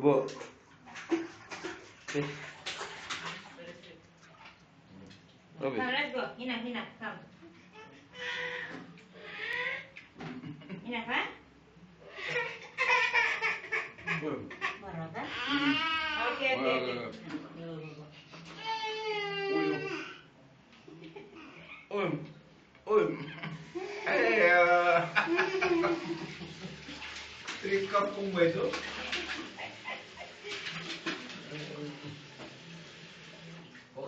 Bobo. Eh. Robi. Come, let's go. Hina, Hina, come. Kan? Kan? Oke, oke, oke. Um. Um. Kampung besok. Oh, kasi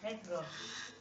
Fred roses